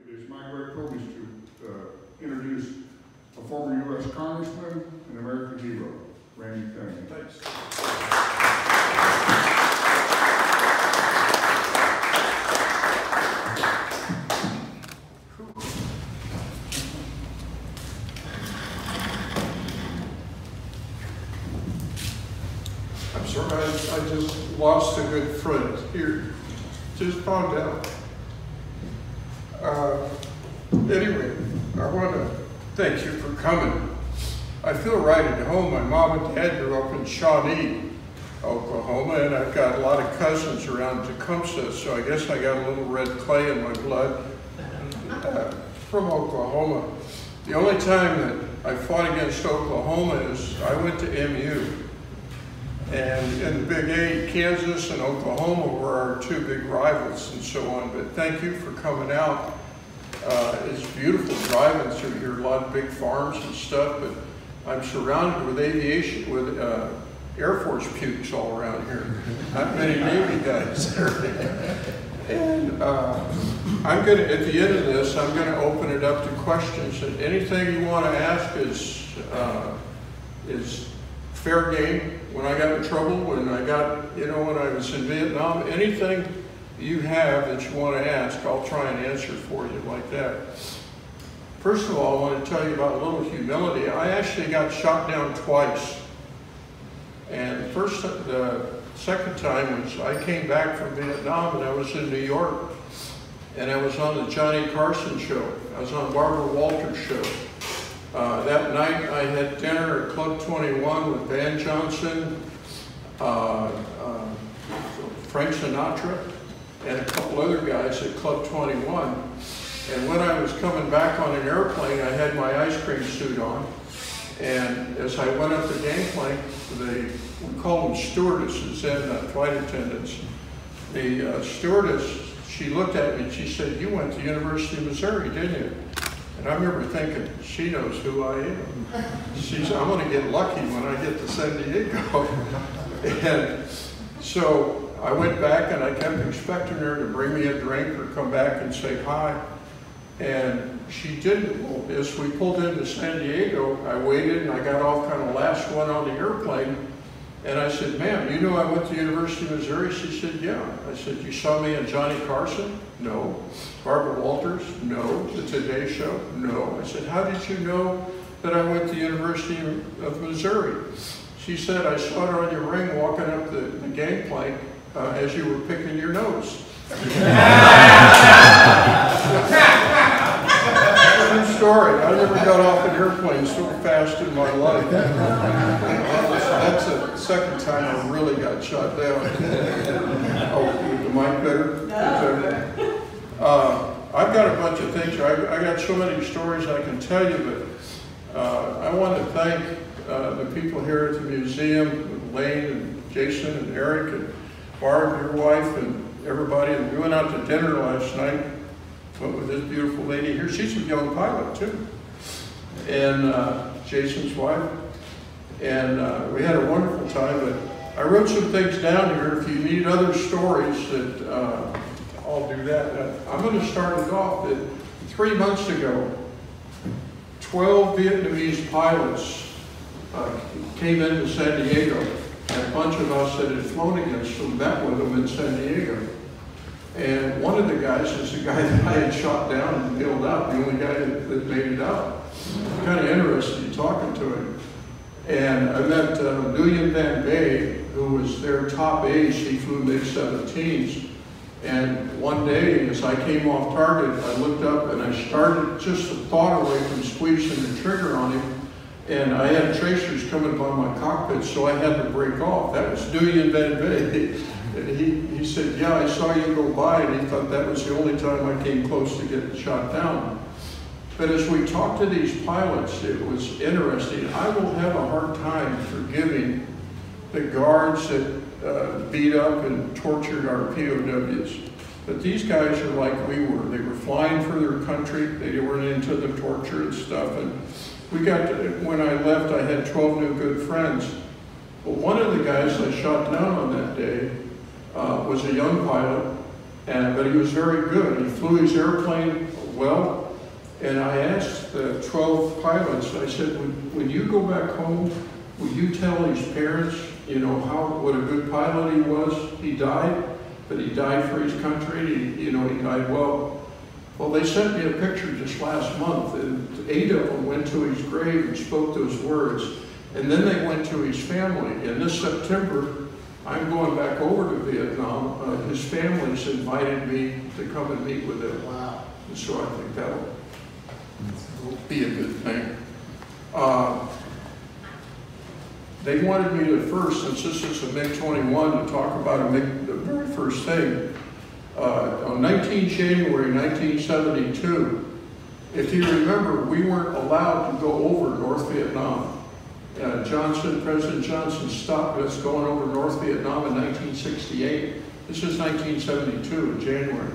It is my great privilege to uh, introduce a former U.S. Congressman and American hero, Randy Cunningham. Thanks. I'm sorry, I, I just lost a good friend here. Just found out. Uh, anyway, I want to thank you for coming. I feel right at home. My mom and dad grew up in Shawnee, Oklahoma, and I've got a lot of cousins around Tecumseh, so I guess I got a little red clay in my blood uh, from Oklahoma. The only time that I fought against Oklahoma is I went to MU. And in the Big Eight, Kansas and Oklahoma were our two big rivals and so on. But thank you for coming out. Uh, it's beautiful driving through here, a lot of big farms and stuff, but I'm surrounded with aviation, with uh, Air Force pukes all around here. Not many Navy guys there. And uh, I'm going to, at the end of this, I'm going to open it up to questions. And anything you want to ask is, uh, is fair game. When I got in trouble, when I got, you know, when I was in Vietnam, anything you have that you want to ask, I'll try and answer for you like that. First of all, I want to tell you about a little humility. I actually got shot down twice. And the first, the second time was I came back from Vietnam and I was in New York and I was on the Johnny Carson show. I was on Barbara Walters' show. Uh, that night I had dinner at Club 21 with Van Johnson, uh, uh, Frank Sinatra, and a couple other guys at Club 21. And when I was coming back on an airplane, I had my ice cream suit on. And as I went up the gangplank, the, we call them stewardesses and flight attendants. The uh, stewardess, she looked at me and she said, you went to University of Missouri, didn't you? And I remember thinking, she knows who I am. She's, I'm gonna get lucky when I get to San Diego. and so I went back and I kept expecting her to bring me a drink or come back and say hi. And she didn't. As we pulled into San Diego, I waited and I got off kind of last one on the airplane. And I said, ma'am, you know I went to University of Missouri? She said, yeah. I said, you saw me in Johnny Carson? No. Barbara Walters? No. The Today Show? No. I said, how did you know that I went to University of Missouri? She said, I saw it on your ring walking up the, the gangplank uh, as you were picking your nose. True story. I never got off an airplane so fast in my life. That's the second time I really got shot down. Oh, with the mic better? better? Uh, I've got a bunch of things. I, I got so many stories I can tell you, but uh, I want to thank uh, the people here at the museum, Lane and Jason and Eric and Barb, your wife, and everybody. And we went out to dinner last night went with this beautiful lady here. She's a young pilot too. And uh, Jason's wife. And uh, we had a wonderful time. But I wrote some things down here. If you need other stories, that uh, I'll do that. I'm going to start it off that three months ago, 12 Vietnamese pilots uh, came into San Diego. And a bunch of us that had flown against them met with them in San Diego. And one of the guys is the guy that I had shot down and killed out, the only guy that, that made it out. Kind of interested in talking to him. And I met uh, Nguyen Van Bay, who was their top ace. He flew MiG-17s. And one day, as I came off target, I looked up and I started just a thought away from squeezing the trigger on him. And I had tracers coming by my cockpit, so I had to break off. That was Nguyen Van Bay. And he, he said, yeah, I saw you go by, and he thought that was the only time I came close to getting shot down. But as we talked to these pilots, it was interesting. I will have a hard time forgiving the guards that uh, beat up and tortured our POWs. But these guys are like we were. They were flying for their country. They weren't into the torture and stuff. And we got to, when I left, I had 12 new good friends. But one of the guys I shot down on that day uh, was a young pilot, and but he was very good. He flew his airplane well, and I asked the 12 pilots, I said, when, when you go back home, will you tell his parents, you know, how, what a good pilot he was? He died, but he died for his country, he, you know, he died well. Well, they sent me a picture just last month, and eight of them went to his grave and spoke those words. And then they went to his family. And this September, I'm going back over to Vietnam. Uh, his family's invited me to come and meet with them. Wow. And so I think that'll be a good thing. Uh, They wanted me to first, since this is a MiG-21, to talk about a MiG, the very first thing. Uh, On 19 January 1972, if you remember, we weren't allowed to go over North Vietnam. Uh, Johnson, President Johnson stopped us going over North Vietnam in 1968. This is 1972 in January.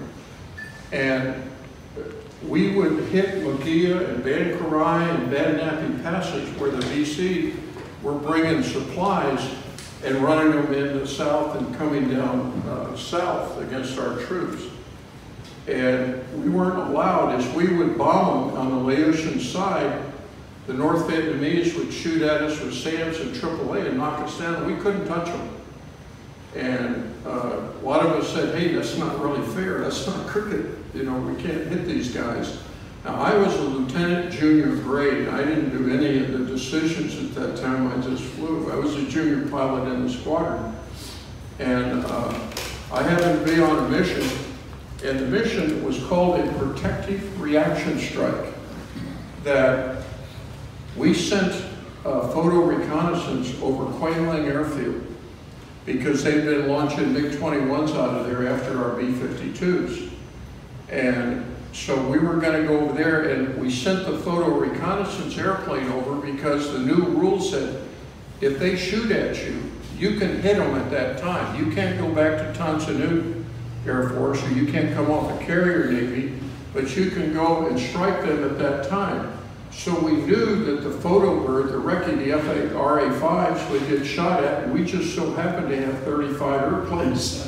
And we would hit Mu Gia and Ban Karai and Ban Napi Passage where the VC were bringing supplies and running them in the south and coming down uh, south against our troops. And we weren't allowed, as we would bomb them on the Laotian side, the North Vietnamese would shoot at us with SAMs and AAA and knock us down, we couldn't touch them. And uh, a lot of us said, hey, that's not really fair, that's not cricket, you know, we can't hit these guys. Now, I was a lieutenant junior grade, I didn't do any of the decisions at that time, I just flew. I was a junior pilot in the squadron. And uh, I happened to be on a mission, and the mission was called a protective reaction strike. That we sent a photo reconnaissance over Quang Lang Airfield because they'd been launching MiG-21s out of there after our B-52s. And so we were gonna go over there and we sent the photo reconnaissance airplane over because the new rule said, if they shoot at you, you can hit them at that time. You can't go back to Nhut Air Force or you can't come off a carrier Navy, but you can go and strike them at that time. So we knew that the photo bird, the Recce, the FA, RA-5s would get shot at, and we just so happened to have 35 airplanes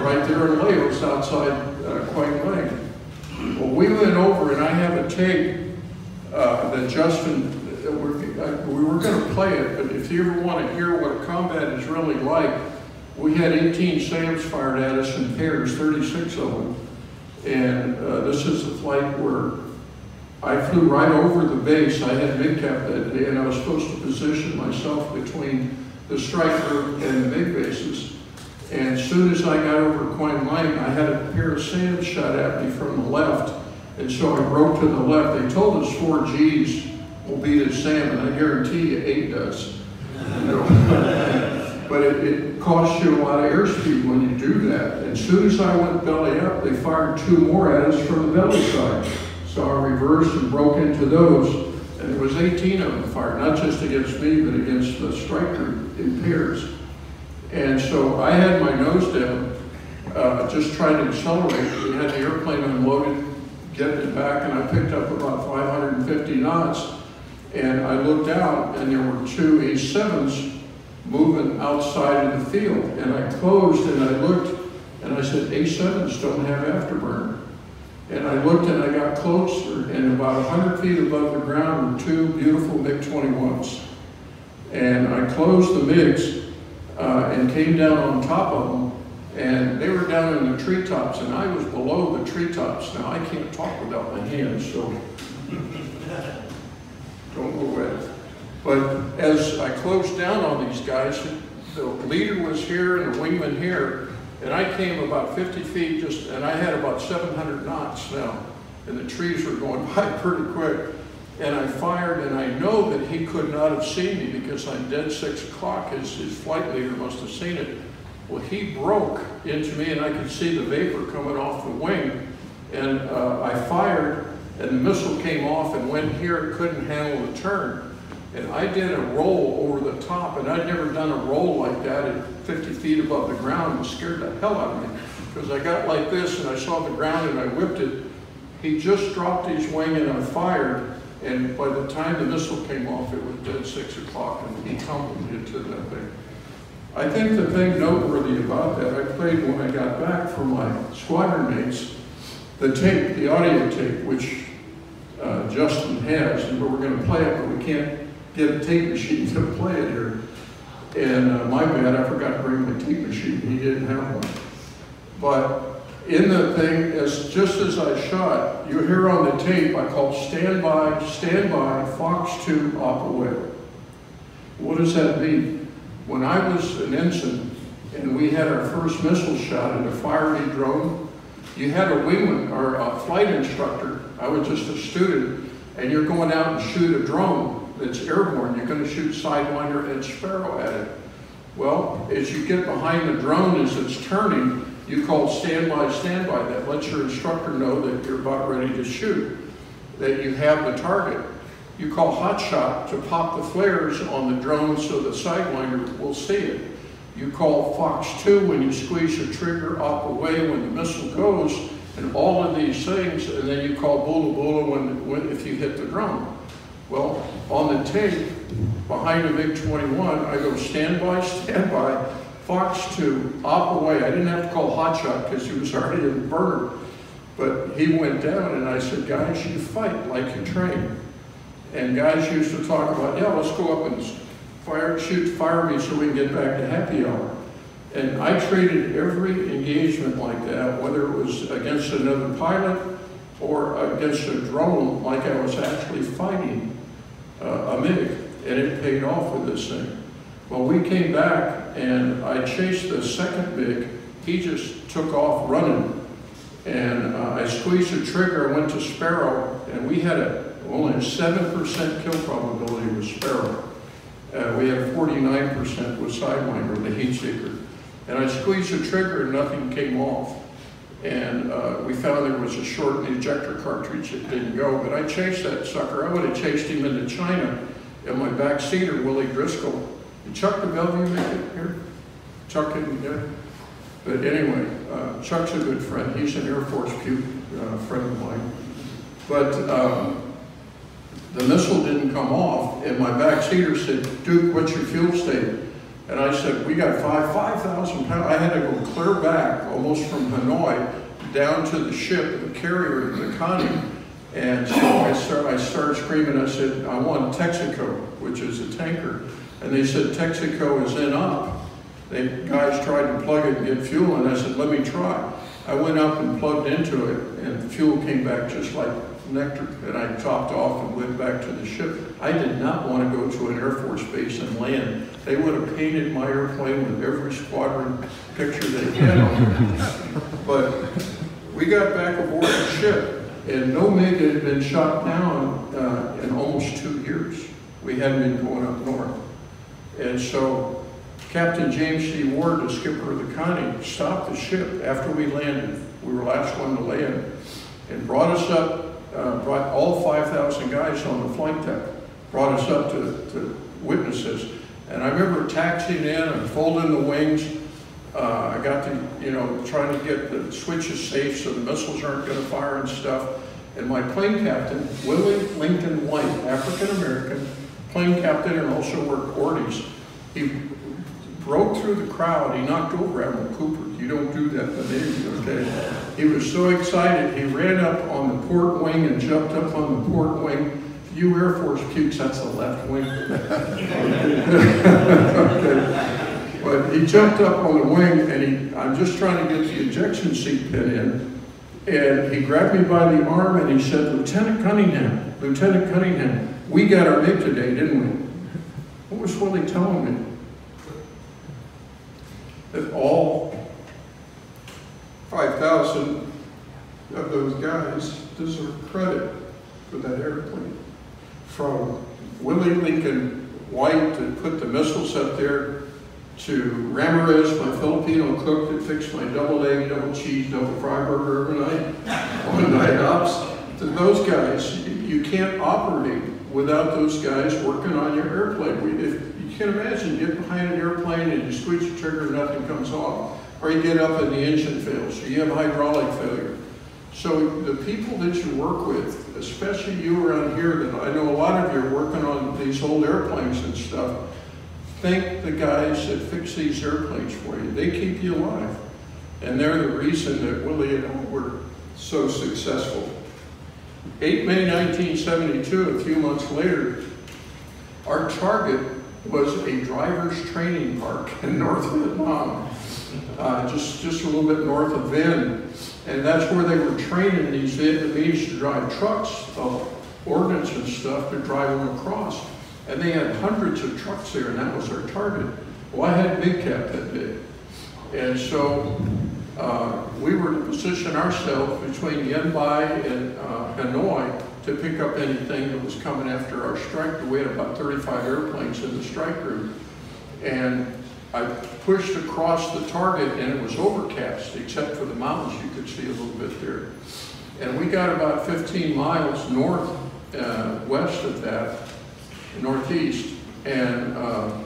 right there in Laos outside uh, Quang Lang. Well, we went over, and I have a tape uh, that Justin, uh, we're- uh, we were going to play it, but if you ever want to hear what combat is really like, we had 18 SAMs fired at us in pairs, 36 of them. And uh, this is the flight where I flew right over the base. I had MiGCAP that day, and I was supposed to position myself between the striker and the MiG bases. And as soon as I got over Quang Lang, I had a pair of SAMs shot at me from the left. And so I broke to the left. They told us four Gs will beat a SAM, and I guarantee you eight does. You know? But it, it costs you a lot of airspeed when you do that. As soon as I went belly up, they fired two more at us from the belly side. So I reversed and broke into those, and there was 18 of them fired, not just against me, but against the striker in pairs. And so I had my nose down, uh, just trying to accelerate. We had the airplane unloaded, getting it back, and I picked up about 550 knots. And I looked out, and there were two A7s moving outside of the field. And I closed and I looked, and I said, A7s don't have afterburner. And I looked and I got closer, and about 100 feet above the ground were two beautiful MiG-21s. And I closed the MiGs uh, and came down on top of them, and they were down in the treetops, and I was below the treetops. Now, I can't talk without my hands, so don't go wet. But as I closed down on these guys, the leader was here and the wingman here, and I came about 50 feet just, and I had about 700 knots now, and the trees were going by pretty quick. And I fired, and I know that he could not have seen me because I'm dead six o'clock. His, his flight leader must have seen it. Well, he broke into me, and I could see the vapor coming off the wing. And uh, I fired, and the missile came off and went here. It couldn't handle the turn. And I did a roll over the top, and I'd never done a roll like that at 50 feet above the ground. It scared the hell out of me because I got like this, and I saw the ground, and I whipped it. He just dropped his wing, and I fired. And by the time the missile came off, it was dead six o'clock, and he tumbled into that thing. I think the thing noteworthy about that, I played when I got back for my squadron mates, the tape, the audio tape, which uh, Justin has, and we're gonna play it, but we can't get a tape machine to play it here. And uh, my bad, I forgot to bring my tape machine, he didn't have one. But in the thing, as, just as I shot, you hear on the tape, I call stand by, stand by, Fox 2, op away. What does that mean? When I was an ensign and we had our first missile shot at a Firebee drone, you had a wingman or a flight instructor, I was just a student, and you're going out and shoot a drone that's airborne, you're gonna shoot Sidewinder and Sparrow at it. Well, as you get behind the drone as it's turning, you call standby, standby. That lets your instructor know that you're about ready to shoot, that you have the target. You call hotshot to pop the flares on the drone so the Sidewinder will see it. You call Fox 2 when you squeeze your trigger up away when the missile goes, and all of these things, and then you call Bula Bula when, when, if you hit the drone. Well, on the tape, behind a MiG-21, I go standby, standby, Fox to op away. I didn't have to call hotshot because he was already in the burner. But he went down and I said, guys, you fight like you train. And guys used to talk about, yeah, let's go up and fire, shoot, fire me so we can get back to happy hour. And I treated every engagement like that, whether it was against another pilot or against a drone, like I was actually fighting uh, a MiG, and it paid off with this thing. Well, we came back and I chased the second big. He just took off running. And uh, I squeezed the trigger, I went to Sparrow, and we had a, only a 7% kill probability with Sparrow. Uh, we had 49% with Sidewinder, the heat seeker. And I squeezed the trigger and nothing came off. And uh, we found there was a short in the ejector cartridge that didn't go, but I chased that sucker. I would have chased him into China. And my back seater, Willie Driscoll, did Chuck DeBellevue make it here? Chuck didn't get it? But anyway, uh, Chuck's a good friend. He's an Air Force puke uh, friend of mine. But um, the missile didn't come off, and my back seater said, Duke, what's your fuel state? And I said, we got five, 5,000 pounds. I had to go clear back, almost from Hanoi, down to the ship, the carrier, the Connie. And so I, start, I started screaming, I said, I want Texaco, which is a tanker. And they said, Texaco is in up. They guys tried to plug it and get fuel, and I said, let me try. I went up and plugged into it, and the fuel came back just like nectar, and I topped off and went back to the ship. I did not want to go to an Air Force base and land. They would have painted my airplane with every squadron picture they had on it. But we got back aboard the ship, and no MiG had been shot down uh, in almost two years. We hadn't been going up north. And so Captain James C. Ward, the skipper of the Connie, stopped the ship after we landed. We were last one to land and brought us up, uh, brought all 5,000 guys on the flight deck, brought us up to, to witnesses. And I remember taxiing in and folding the wings. Uh, I got to, you know, trying to get the switches safe so the missiles aren't going to fire and stuff. And my plane captain, Willie Lincoln White, African American, plane captain and also worked Ortiz. He broke through the crowd. He knocked over Admiral Cooper. You don't do that in the okay? He was so excited, he ran up on the port wing and jumped up on the port wing. You Air Force pukes, that's the left wing. okay. But he jumped up on the wing and he, I'm just trying to get the ejection seat pin in. And he grabbed me by the arm and he said, Lieutenant Cunningham, Lieutenant Cunningham, we got our MiG today, didn't we? What was Willie telling me? That all 5,000 of those guys deserve credit for that airplane. From Willie Lincoln White to put the missiles up there to Ramirez, my Filipino cook that fixed my double egg, double cheese, double fry burger every night night ops. To those guys, you can't operate without those guys working on your airplane. If you can imagine, get behind an airplane and you squeeze the trigger, and nothing comes off. Or you get up and the engine fails, you have hydraulic failure. So the people that you work with, especially you around here, that I know a lot of you are working on these old airplanes and stuff, thank the guys that fix these airplanes for you. They keep you alive. And they're the reason that Willie and I were so successful. 8 May 1972, a few months later, our target was a driver's training park in North Vietnam, uh, just, just a little bit north of Vinh. And that's where they were training these Vietnamese to drive trucks of ordnance and stuff to drive them across. And they had hundreds of trucks there, and that was our target. Well, I had MiGCAP that day. And so uh, we were to position ourselves between Yen Bai and uh, Hanoi to pick up anything that was coming after our strike. We had about 35 airplanes in the strike group. And I pushed across the target and it was overcast, except for the mountains you could see a little bit there. And we got about 15 miles north, uh, west of that, northeast. And uh,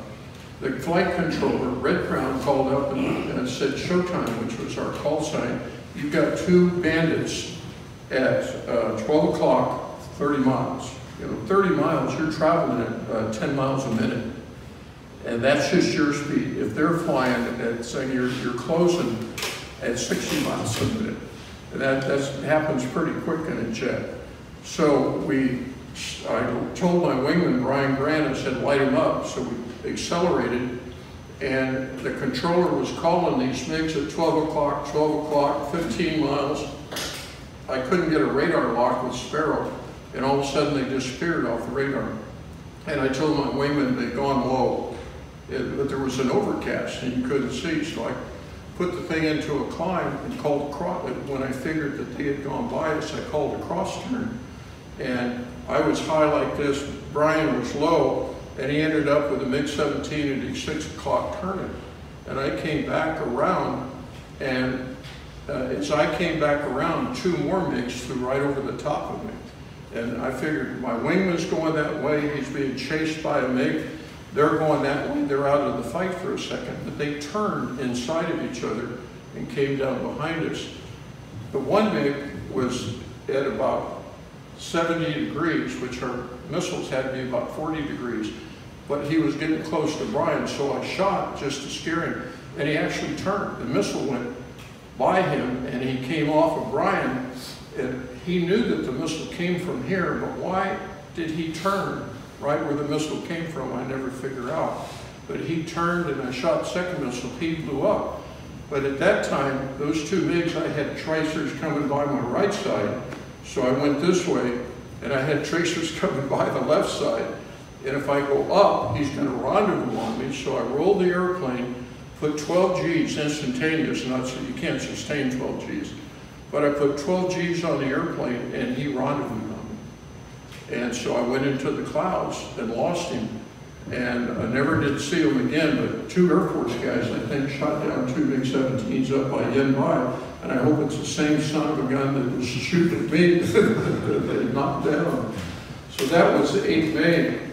the flight controller, Red Crown, called up and, and said showtime, which was our call sign. You've got two bandits at uh, 12 o'clock 30 miles. You know, 30 miles, you're traveling at uh, 10 miles a minute. And that's just your speed. If they're flying at, saying you're, you're closing at 60 miles a minute, and that that's, happens pretty quick in a jet. So we, I told my wingman, Brian Grant, I said, light him up. So we accelerated, and the controller was calling these MiGs at 12 o'clock, 12 o'clock, 15 miles. I couldn't get a radar lock with Sparrow and all of a sudden they disappeared off the radar. And I told my wingman they'd gone low, it, but there was an overcast and you couldn't see, so I put the thing into a climb and called across. When I figured that they had gone by us, I called a cross turn. And I was high like this, Brian was low, and he ended up with a MiG-17 at a 6 o'clock turning. And I came back around, and uh, as I came back around, two more MiGs flew right over the top of me. And I figured my wingman's going that way, he's being chased by a MiG, they're going that way, they're out of the fight for a second. But they turned inside of each other and came down behind us. The one MiG was at about 70 degrees, which our missiles had to be about 40 degrees. But he was getting close to Brian, so I shot just to scare him. And he actually turned. The missile went by him and he came off of Brian and he knew that the missile came from here, but why did he turn right where the missile came from? I never figured out. But he turned and I shot second missile, he blew up. But at that time, those two MiGs, I had tracers coming by my right side. So I went this way and I had tracers coming by the left side. And if I go up, he's going to rendezvous on me. So I rolled the airplane, put 12 Gs instantaneous, not so you can't sustain 12 Gs. But I put 12 Gs on the airplane and he rendezvoused on me. And so I went into the clouds and lost him. And I never did see him again, but two Air Force guys, I think, shot down two MiG-17s up by Yen. And I hope it's the same son of a gun that was shooting at me that they knocked down. So that was the 8 May.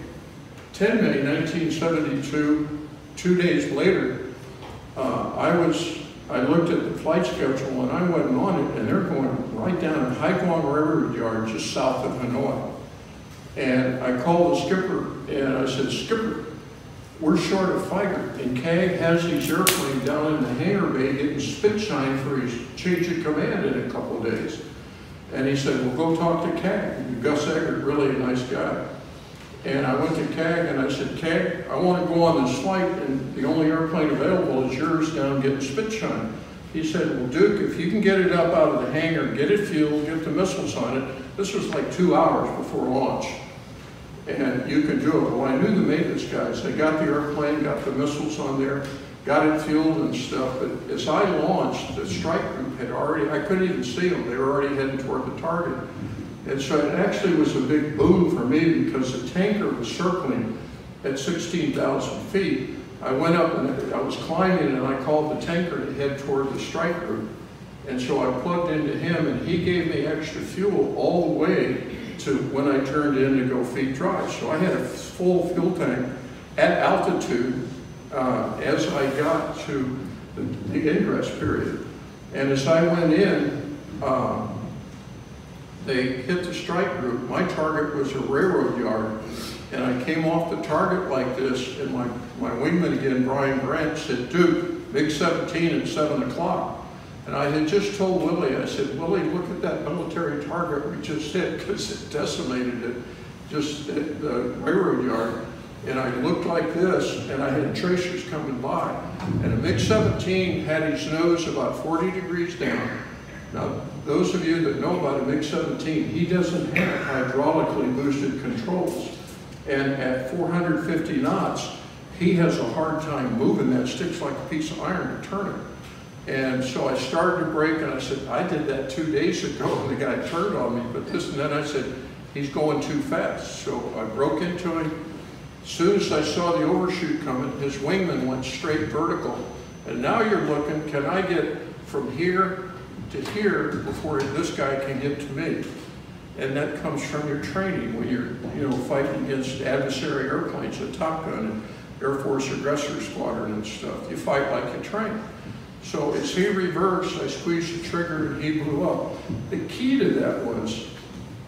10 May 1972, two days later, uh, I was I looked at the flight schedule and I went on it, and they're going right down at Hai Duong Railroad Yard, just south of Hanoi. And I called the skipper and I said, Skipper, we're short a fighter, and CAG has these airplanes down in the hangar bay getting spit shine for his change of command in a couple of days. And he said, well, go talk to CAG. Gus Eggert, really a nice guy. And I went to CAG and I said, CAG, I want to go on this flight and the only airplane available is yours down getting spit shine. He said, well, Duke, if you can get it up out of the hangar, get it fueled, get the missiles on it, this was like two hours before launch. And you can do it. Well, I knew the maintenance guys. They got the airplane, got the missiles on there, got it fueled and stuff. But as I launched, the strike group had already, I couldn't even see them. They were already heading toward the target. And so it actually was a big boon for me because the tanker was circling at 16,000 feet. I went up and I was climbing and I called the tanker to head toward the strike group. And so I plugged into him and he gave me extra fuel all the way to when I turned in to go feet dry. So I had a full fuel tank at altitude uh, as I got to the, the, ingress period. And as I went in, uh, they hit the strike group. My target was a railroad yard. And I came off the target like this, and my, my wingman again, Brian Grant, said, Duke, MiG 17 at 7 o'clock. And I had just told Willie, I said, Willie, look at that military target we just hit, because it decimated it, just at the railroad yard. And I looked like this, and I had tracers coming by. And a MiG-17 had his nose about 40 degrees down. Now, those of you that know about a MiG-17, he doesn't have hydraulically boosted controls. And at 450 knots, he has a hard time moving that, sticks like a piece of iron to turn it. And so I started to brake and I said, I did that two days ago and the guy turned on me, but this, and then I said, he's going too fast. So I broke into him. As Soon as I saw the overshoot coming, his wingman went straight vertical. And now you're looking, can I get from here to here before this guy can get to me? And that comes from your training when you're, you know, fighting against adversary airplanes at Top Gun and Air Force Aggressor Squadron and stuff. You fight like you train. So as he reversed, I squeezed the trigger and he blew up. The key to that was,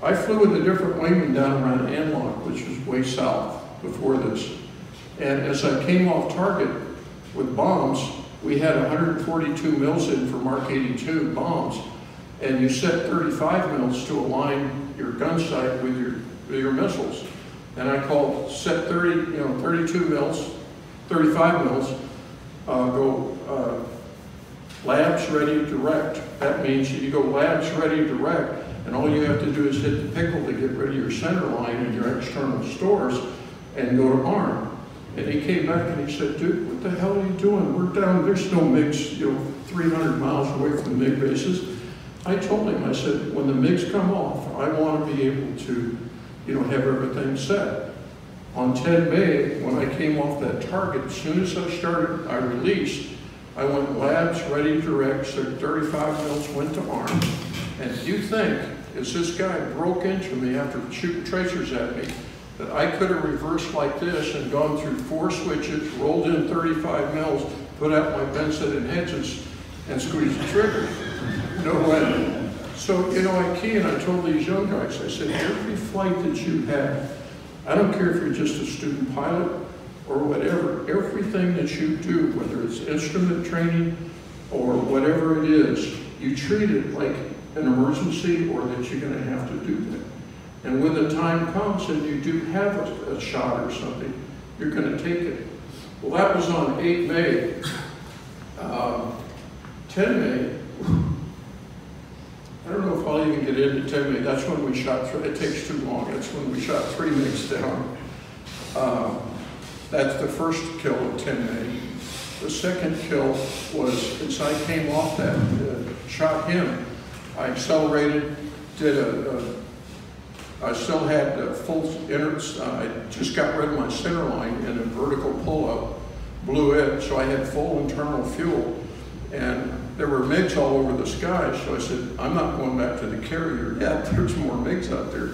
I flew with a different wingman down around An Loc, which was way south before this. And as I came off target with bombs, we had 142 mils in for Mark 82 bombs. And you set 35 mils to align your gun sight with your, with your missiles. And I called set 30, you know, 32 mils, 35 mils, uh, go uh, labs ready direct. That means you go labs ready direct, and all you have to do is hit the pickle to get rid of your center line and your external stores and go to arm. And he came back and he said, dude, what the hell are you doing? We're down, there's no MiGs, you know, 300 miles away from the MiG bases. I told him, I said, when the MiGs come off, I want to be able to, you know, have everything set. On 10 May, when I came off that target, as soon as I started, I released, I went labs, ready, direct, so 35 mils went to arm. And you think, as this guy broke into me after shooting tracers at me, that I could have reversed like this and gone through four switches, rolled in 35 mils, put out my Benson and Hedges, and squeezed the trigger. No way. So, you know, I key and I told these young guys, I said, every flight that you have, I don't care if you're just a student pilot or whatever, everything that you do, whether it's instrument training or whatever it is, you treat it like an emergency or that you're gonna have to do that. And when the time comes and you do have a, a shot or something, you're going to take it. Well, that was on 8 May. Um, 10 May, I don't know if I'll even get into 10 May. That's when we shot, it takes too long. That's when we shot three MiGs down. Um, that's the first kill of 10 May. The second kill was, as I came off that, uh, shot him, I accelerated, did a, a I still had full innards. Uh, I just got rid of my center line in a vertical pull-up, blew it, so I had full internal fuel. And there were MiGs all over the sky, so I said, I'm not going back to the carrier yet. There's more MiGs out there.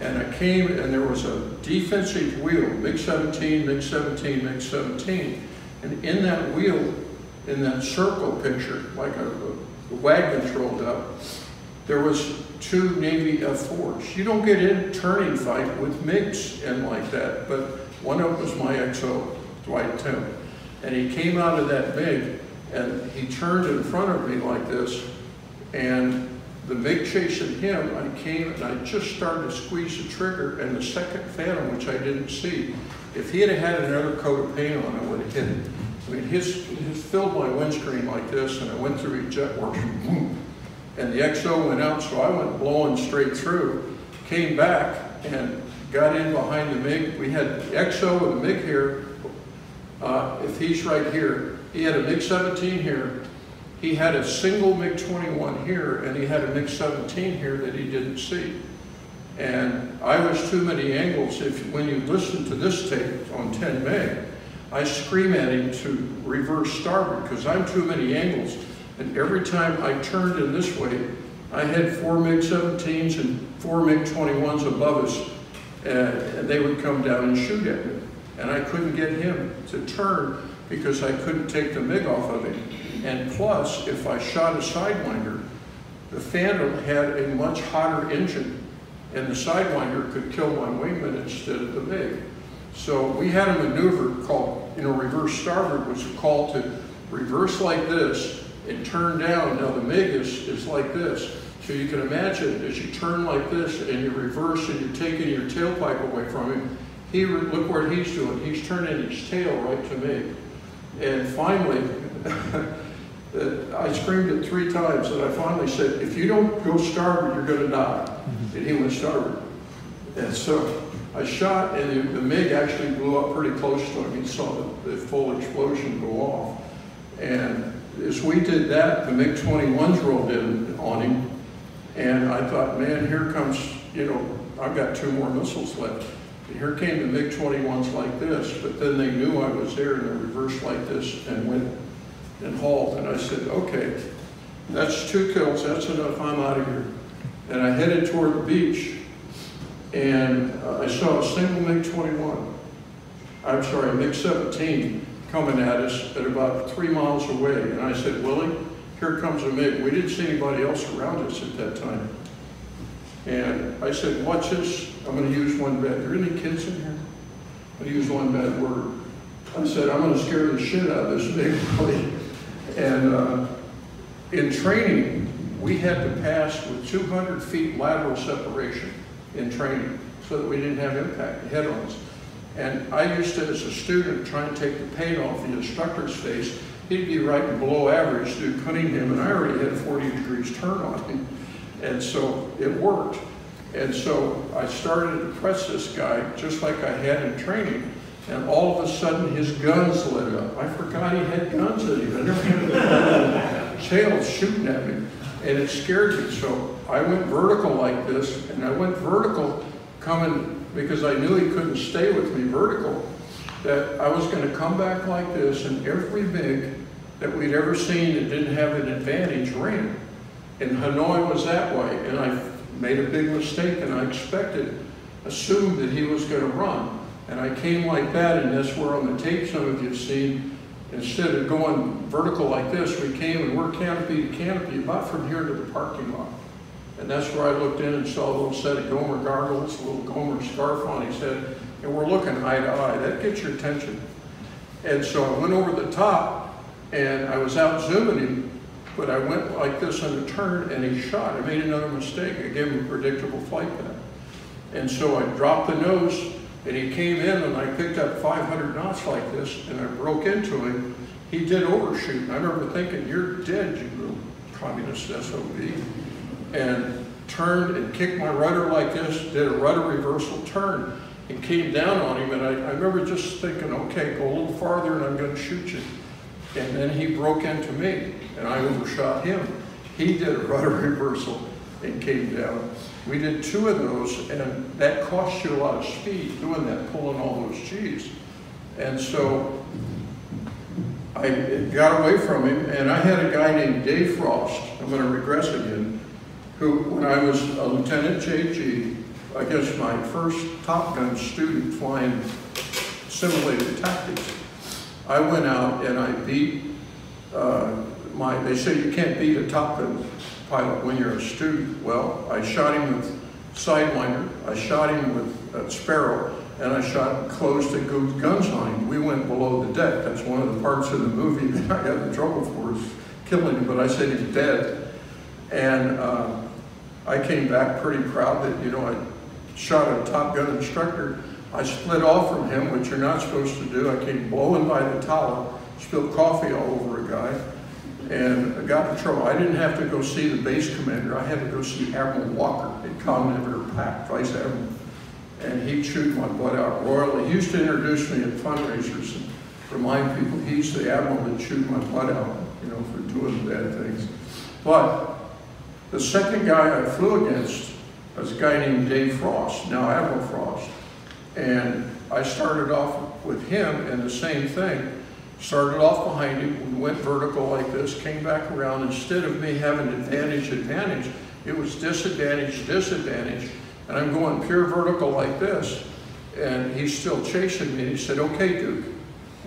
And I came, and there was a defensive wheel, MiG-17, MiG-17, MiG-17. And in that wheel, in that circle picture, like a, a wagon's rolled up, there was two Navy F4s. You don't get in turning fight with MiGs and like that, but one of them was my XO, Dwight Timm. And he came out of that MiG and he turned in front of me like this and the MiG chasing him, I came and I just started to squeeze the trigger and the second Phantom, which I didn't see, if he had had another coat of paint on, I would have hit it. I mean, his, his filled my windscreen like this and I went through his jet and the XO went out, so I went blowing straight through, came back and got in behind the MiG. We had the XO with the MiG here. Uh, if he's right here, he had a MiG-17 here. He had a single MiG-21 here, and he had a MiG-17 here that he didn't see. And I was too many angles. If when you listen to this tape on 10 May, I scream at him to reverse starboard because I'm too many angles. And every time I turned in this way, I had four MiG-17s and four MiG-21s above us, uh, and they would come down and shoot at me. And I couldn't get him to turn because I couldn't take the MiG off of him. And plus, if I shot a Sidewinder, the Phantom had a much hotter engine, and the Sidewinder could kill my wingman instead of the MiG. So we had a maneuver called, you know, reverse starboard which was called to reverse like this, and turn down. Now the MiG is, is like this. So you can imagine as you turn like this and you reverse and you're taking your tailpipe away from him, he, look what he's doing. He's turning his tail right to me. And finally, uh, I screamed it three times and I finally said, if you don't go starboard, you're gonna die. And he went starboard. And so I shot and the, the MiG actually blew up pretty close to him. He saw the, the full explosion go off. And as we did that, the MiG-21s rolled in on him. And I thought, man, here comes, you know, I've got two more missiles left. And here came the MiG-21s like this, but then they knew I was there and they reversed like this and went and hauled. And I said, okay, that's two kills, that's enough, I'm out of here. And I headed toward the beach and uh, I saw a single MiG-21, I'm sorry, MiG-17 coming at us at about three miles away. And I said, Willie, here comes a MiG. We didn't see anybody else around us at that time. And I said, watch this. I'm going to use one bad. Are there any kids in here? I'm going to use one bad word. I said, I'm going to scare the shit out of this MiG, Willie. And uh, in training, we had to pass with 200 feet lateral separation in training so that we didn't have impact head-ons. And I used to, as a student, try and take the paint off the instructor's face. He'd be right below average through Cunningham, and I already had a 40 degrees turn on him. And so it worked. And so I started to press this guy just like I had in training. And all of a sudden his guns lit up. I forgot he had guns in him. I never had tails shooting at me. And it scared me. So I went vertical like this, and I went vertical coming because I knew he couldn't stay with me vertical, that I was going to come back like this, and every MiG that we'd ever seen that didn't have an advantage ran. And Hanoi was that way, and I made a big mistake, and I expected, assumed that he was going to run. And I came like that, and that's where on the tape some of you have seen, instead of going vertical like this, we came and we're canopy to canopy, about from here to the parking lot. And that's where I looked in and saw a little set of Gomer goggles, a little Gomer scarf on his head, and we're looking eye to eye. That gets your attention. And so I went over the top, and I was out zooming him, but I went like this on a turn, and he shot. I made another mistake. I gave him a predictable flight path. And so I dropped the nose, and he came in, and I picked up 500 knots like this, and I broke into him. He did overshoot. And I remember thinking, you're dead, you little communist SOB and turned and kicked my rudder like this, did a rudder reversal turn, and came down on him. And I, I remember just thinking, okay, go a little farther and I'm going to shoot you. And then he broke into me, and I overshot him. He did a rudder reversal and came down. We did two of those, and that cost you a lot of speed doing that, pulling all those G's. And so I got away from him, and I had a guy named Dave Frost. I'm going to regress again who, when I was a Lieutenant JG, I guess my first Top Gun student flying simulated tactics, I went out and I beat uh, my, they say you can't beat a Top Gun pilot when you're a student. Well, I shot him with Sidewinder, I shot him with uh, Sparrow, and I shot closed and guns on him. We went below the deck. That's one of the parts of the movie that I got in trouble for is killing him, but I said he's dead. And uh, I came back pretty proud that, you know, I shot a Top Gun instructor. I split off from him, which you're not supposed to do. I came blowing by the tower, spilled coffee all over a guy, and I got in trouble. I didn't have to go see the base commander. I had to go see Admiral Walker at Commodore Pack, Vice Admiral. And he chewed my butt out royally. He used to introduce me at fundraisers and remind people he's the admiral that chewed my butt out, you know, for doing bad things. But the second guy I flew against was a guy named Dave Frost, now Admiral Frost. And I started off with him and the same thing. Started off behind him, we went vertical like this, came back around. Instead of me having advantage, advantage, it was disadvantage, disadvantage. And I'm going pure vertical like this. And he's still chasing me. He said, okay, Duke,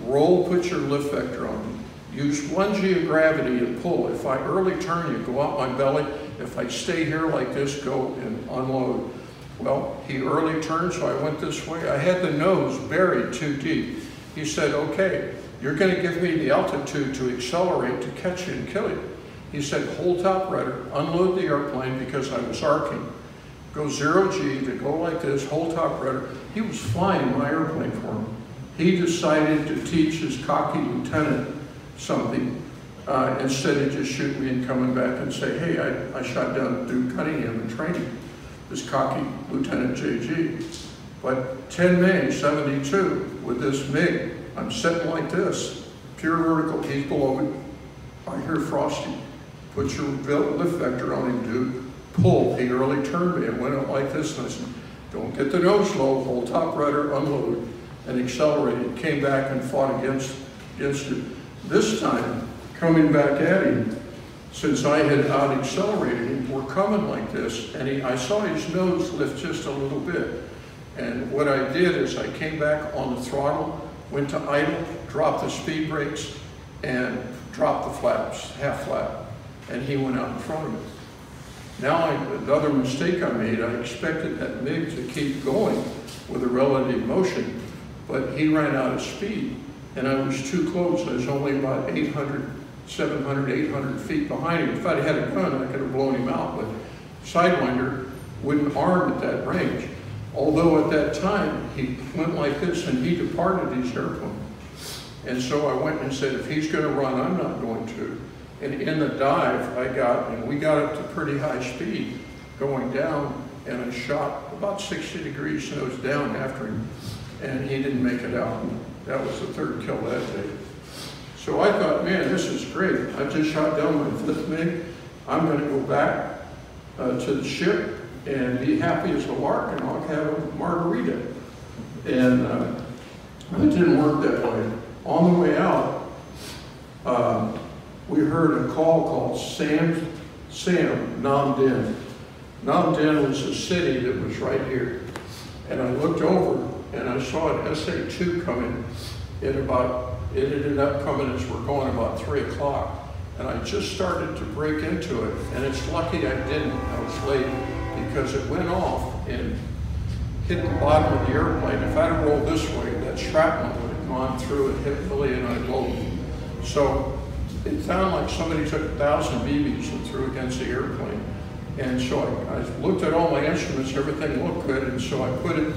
roll, put your lift vector on. Use one G of gravity and pull. If I early turn, you go out my belly. If I stay here like this, go and unload. Well, he early turned, so I went this way. I had the nose buried too deep. He said, okay, you're going to give me the altitude to accelerate to catch you and kill you. He said, hold top rudder, unload the airplane because I was arcing. Go zero G to go like this, hold top rudder. He was flying my airplane for me. He decided to teach his cocky lieutenant something uh, instead of just shooting me and coming back and say, hey, I, I shot down Duke Cunningham in training, this cocky Lieutenant JG. But 10 May 72 with this MiG, I'm sitting like this, pure vertical, he's below me. I hear Frosty, put your lift vector on him, dude. Pull, he early turned me and went up like this and I said, don't get the nose low, hold top rudder, unload, and accelerated. Came back and fought against, against it. This time, coming back at him, since I had out accelerated him, we're coming like this, and he, I saw his nose lift just a little bit. And what I did is I came back on the throttle, went to idle, dropped the speed brakes, and dropped the flaps, half flap, and he went out in front of me. Now, I, the other mistake I made, I expected that MiG to keep going with a relative motion, but he ran out of speed, and I was too close. I was only about 800, 700, 800 feet behind him. If I'd had a gun, I could have blown him out, but Sidewinder wouldn't arm at that range. Although at that time, he went like this and he departed his airplane. And so I went and said, if he's gonna run, I'm not going to. And in the dive, I got, and we got up to pretty high speed going down, and I shot about 60 degrees nose down after him, and he didn't make it out. That was the third kill that day. So I thought, man, this is great. I just shot down my fifth MiG. I'm gonna go back uh, to the ship and be happy as a lark, and I'll have a margarita. And uh, it didn't work that way. On the way out, uh, we heard a call called Sam, Sam Nam Dinh. Nam was a city that was right here. And I looked over and I saw an SA-2 coming at about, it ended up coming as we're going about three o'clock. And I just started to break into it. And it's lucky I didn't, I was late, because it went off and hit the bottom of the airplane. If I'd have rolled this way, that shrapnel would have gone through and hit Billy and I both. So it sounded like somebody took a thousand BBs and threw against the airplane. And so I, I, looked at all my instruments, everything looked good, and so I put it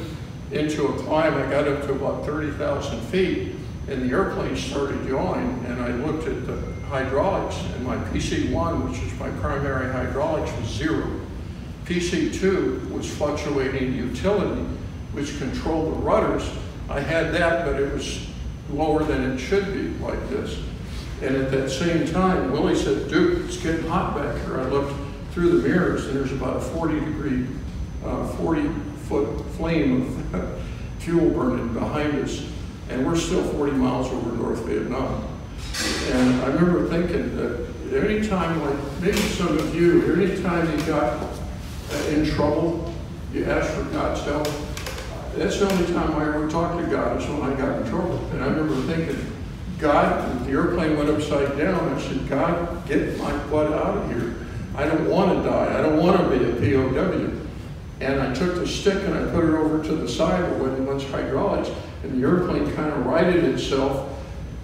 into a climb. I got up to about 30,000 feet, and the airplane started yawing, and I looked at the hydraulics, and my PC-1, which is my primary hydraulics, was zero. PC-2 was fluctuating utility, which controlled the rudders. I had that, but it was lower than it should be, like this. And at that same time, Willie said, Duke, it's getting hot back here. I looked through the mirrors and there's about a 40 degree, uh, 40 foot flame of fuel burning behind us. And we're still 40 miles over North Vietnam. And I remember thinking that any time, like maybe some of you, any time you got uh, in trouble, you asked for God's help. That's the only time I ever talked to God is when I got in trouble. And I remember thinking, God, the airplane went upside down. I said, God, get my butt out of here. I don't want to die. I don't want to be a POW. And I took the stick and I put it over to the side it went hydraulics, and the airplane kind of righted itself.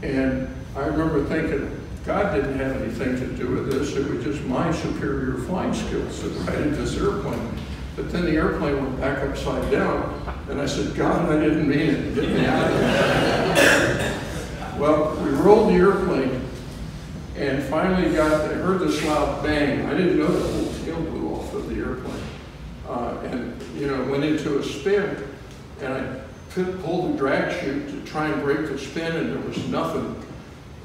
And I remember thinking, God didn't have anything to do with this. It was just my superior flying skills that righted this airplane. But then the airplane went back upside down, and I said, God, I didn't mean it. Get me out of here. Well, we rolled the airplane and finally got, I heard this loud bang. I didn't know the whole tail blew off of the airplane. Uh, and, you know, went into a spin and I pulled the drag chute to try and break the spin and there was nothing.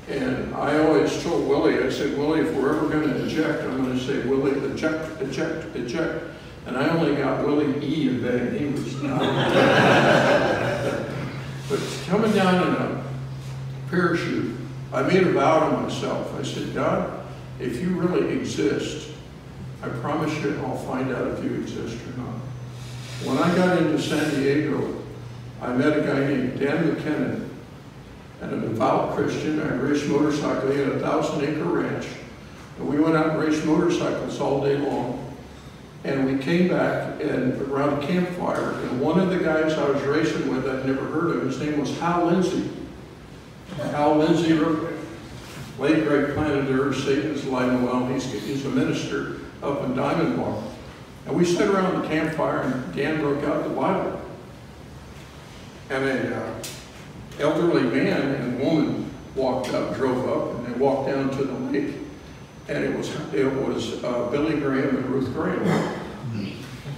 And I always told Willie, I said, Willie, if we're ever going to eject, I'm going to say, Willie, eject, eject, eject. And I only got Willie E in was not. but coming down in a parachute, I made a vow to myself. I said, God, if you really exist, I promise you I'll find out if you exist or not. When I got into San Diego, I met a guy named Dan McKinnon, and a devout Christian. I raced motorcycle. He had a thousand acre ranch. And we went out and raced motorcycles all day long. And we came back and around a campfire, and one of the guys I was racing with I'd never heard of, his name was Hal Lindsey. Hal Lindsey wrote. Late great planet Earth, Satan's and well. He's, he's a minister up in Diamond Bar. And we sat around the campfire and Dan broke out the Bible. And a uh, elderly man and woman walked up, drove up, and they walked down to the lake. And it was, it was uh, Billy Graham and Ruth Graham.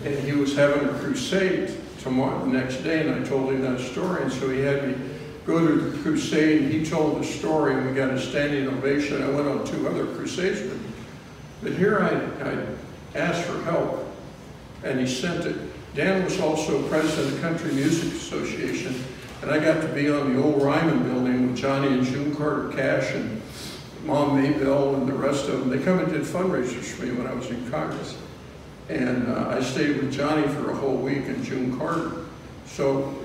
And he was having a crusade tomorrow, the next day, and I told him that story. And so he had me go to the crusade, and he told the story, and we got a standing ovation. I went on two other crusades him. But here I, I asked for help, and he sent it. Dan was also president of the Country Music Association, and I got to be on the old Ryman building with Johnny and June Carter Cash and Mom Maybelle and the rest of them. They come and did fundraisers for me when I was in Congress. And uh, I stayed with Johnny for a whole week and June Carter. So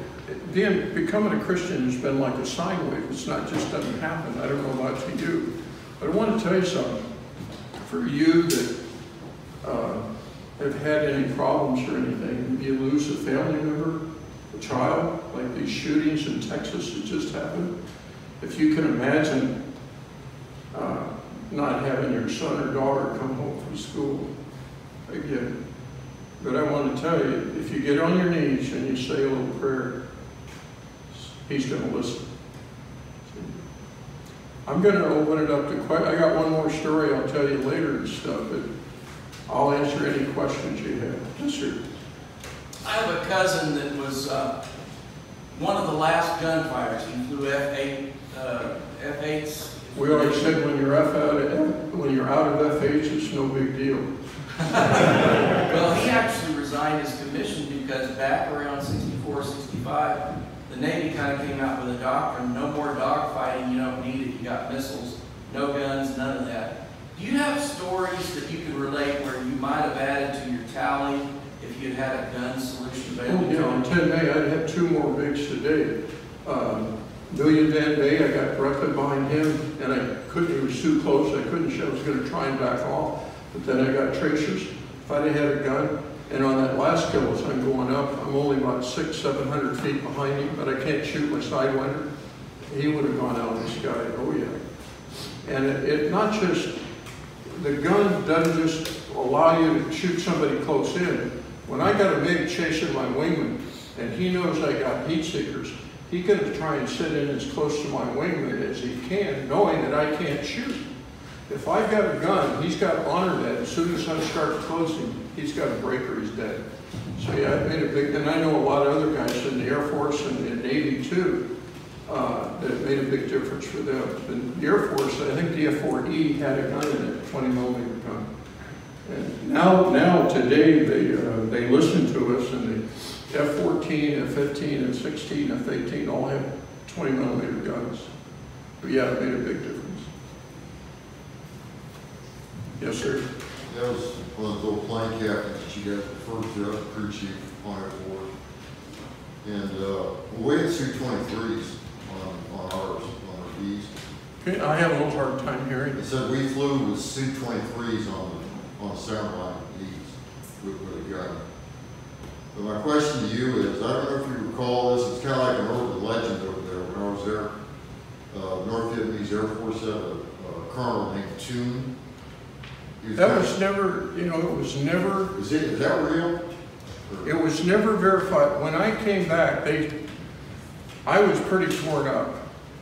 being, becoming a Christian has been like a sine wave. It's not just doesn't happen. I don't know about to you. But I want to tell you something. For you that uh, have had any problems or anything, you lose a family member, a child, like these shootings in Texas that just happened, if you can imagine uh, not having your son or daughter come home from school, again. But I want to tell you, if you get on your knees and you say a little prayer, he's going to listen. I'm going to open it up to questions. I got one more story I'll tell you later and stuff, but I'll answer any questions you have. Yes, sir. I have a cousin that was uh, one of the last gunfighters. He flew F-8, uh, F-8s. We already said when you're F out of, when you're out of FH, it's no big deal. Well, he actually resigned his commission because back around 64, 65, the Navy kind of came out with a doctrine, no more dogfighting, you don't need it, you got missiles, no guns, none of that. Do you have stories that you could relate where you might have added to your tally if you'd had a gun solution Oh, available? yeah, on 10 May, I'd have two more MiGs today. Um, Nguyen Van Bay, I got directly behind him, and I couldn't, it was too close, I couldn't, shoot. I was gonna try and back off, but then I got tracers. If I'd have had a gun, and on that last kill, as I'm going up, I'm only about six, seven hundred feet behind him, but I can't shoot my sidewinder. He would have gone out of the sky, oh yeah. And it, it not just, the gun doesn't just allow you to shoot somebody close in. When I got a MiG chasing my wingman, and he knows I got heat seekers, he gonna try and sit in as close to my wingman as he can, knowing that I can't shoot. If I've got a gun, he's got honor that. As soon as I start closing, he's got a breaker, he's dead. So yeah, it made a big, and I know a lot of other guys in the Air Force and the Navy too, uh, that made a big difference for them. And the Air Force, I think the F-4E had a gun in it, twenty millimeter gun. And now, now today, they, uh, they listen to us and the F-14, F-15, and 16, F-18 all have twenty millimeter guns. But yeah, it made a big difference. Yes, sir. That was one of the plane captains that you guys referred to, crew chief on it for. And, uh, we had Su twenty-threes on, on ours, on our Bs. Okay, I have a little hard time hearing. It said we flew with C-23s on the, on the center line Bs with, with a gun. But my question to you is, I don't know if you recall this, it's kind of like an urban legend over there, when I was there. Uh, North Vietnamese Air Force had a, a colonel named Toon. He That was of- never, you know, it was never, Is it, is that real? Or- it was never verified. When I came back, they, I was pretty torn up.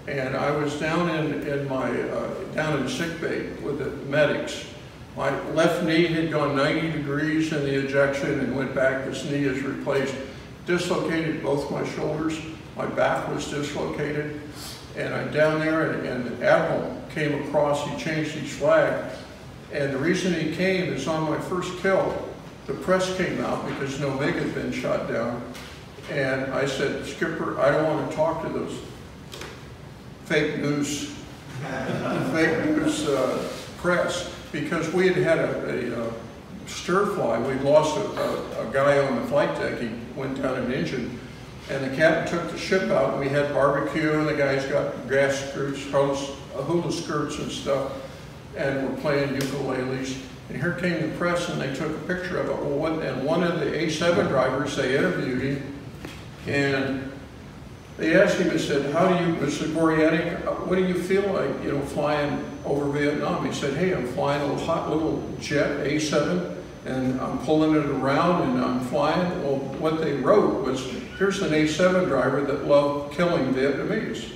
And I was down in, in my, uh, down in sick bay with the medics. My left knee had gone 90 degrees in the ejection and went back. This knee is replaced. Dislocated both my shoulders. My back was dislocated. And I'm down there and, and the admiral came across, he changed his flag. And the reason he came is on my first kill, the press came out because no MiG had been shot down. And I said, Skipper, I don't want to talk to those fake news, fake news uh, press, because we had had a, a uh, stir fly. We'd lost a, a, a guy on the flight deck. He went down an engine. And the captain took the ship out. We had barbecue, and the guys got grass skirts, hula, hula skirts and stuff, and we're playing ukuleles. And here came the press, and they took a picture of it. Well, one, and one of the A7 drivers, they interviewed him, and they asked him, they said, how do you, Mr. Gorianik, uh, what do you feel like, you know, flying over Vietnam? He said, hey, I'm flying a hot little jet, A7, and I'm pulling it around and I'm flying. Well, what they wrote was, here's an A7 driver that loved killing Vietnamese.